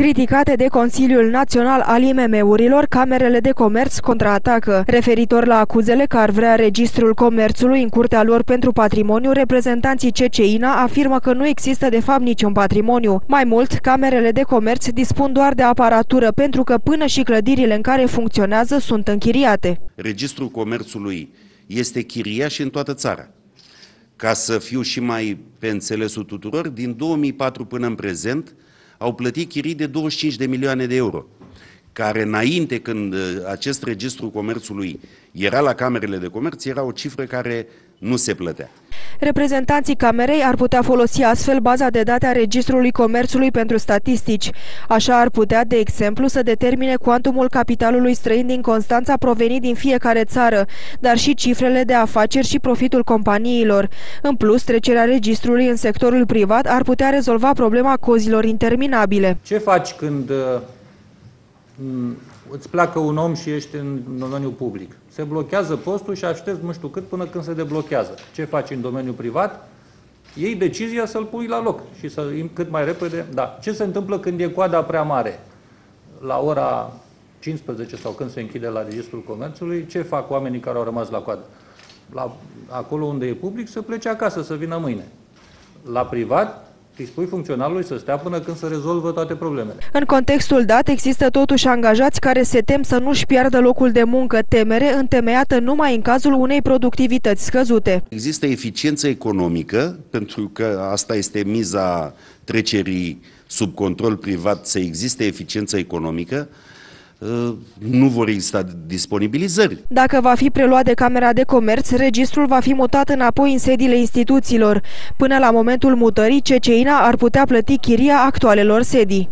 Criticate de Consiliul Național al IMM-urilor, camerele de comerț contraatacă. Referitor la acuzele că ar vrea registrul comerțului în curtea lor pentru patrimoniu, reprezentanții CCINA afirmă că nu există de fapt niciun patrimoniu. Mai mult, camerele de comerț dispun doar de aparatură pentru că până și clădirile în care funcționează sunt închiriate. Registrul comerțului este chiriaș în toată țara. Ca să fiu și mai pe înțelesul tuturor, din 2004 până în prezent, au plătit chirii de 25 de milioane de euro, care înainte când uh, acest registru comerțului era la camerele de comerț, era o cifră care nu se plătea. Reprezentanții Camerei ar putea folosi astfel baza de date a Registrului Comerțului pentru statistici. Așa ar putea, de exemplu, să determine cuantumul capitalului străin din Constanța provenit din fiecare țară, dar și cifrele de afaceri și profitul companiilor. În plus, trecerea registrului în sectorul privat ar putea rezolva problema cozilor interminabile. Ce faci când uh, îți pleacă un om și ești în domeniul public. Se blochează postul și aștepți nu știu cât până când se deblochează. Ce faci în domeniul privat? Iei decizia să-l pui la loc și să cât mai repede. Da. Ce se întâmplă când e coada prea mare? La ora 15 sau când se închide la Registrul Comerțului, ce fac oamenii care au rămas la coadă? La, acolo unde e public, să plece acasă, să vină mâine. La privat, îi spui funcționalului să stea până când se rezolvă toate problemele. În contextul dat, există totuși angajați care se tem să nu-și piardă locul de muncă, temere întemeiată numai în cazul unei productivități scăzute. Există eficiență economică, pentru că asta este miza trecerii sub control privat, să existe eficiență economică, Uh, nu vor exista disponibilizări. Dacă va fi preluat de Camera de Comerț, registrul va fi mutat înapoi în sediile instituțiilor. Până la momentul mutării, CCINA ar putea plăti chiria actualelor sedii.